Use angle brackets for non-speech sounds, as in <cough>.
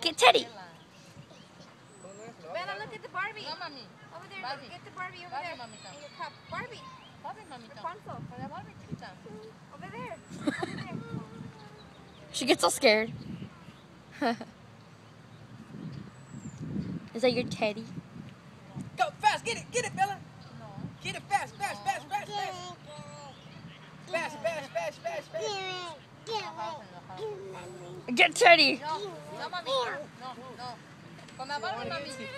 Get Teddy. Barbie. No, mami. Over there, Barbie. get the Barbie over Barbie, there. mamita. In your cup. Barbie, Barbie, mamita. Rapunzel. Para Barbie, chiquita. Over there. Over <laughs> there. She gets all scared. Is that your Teddy? Go fast, get it, get it, Bella. No. Get it fast, fast, fast, fast, fast. Fast, fast, fast, fast, fast. No house in the house. Get Teddy. No, no, mamita. No, no. Con la Barbie, mami.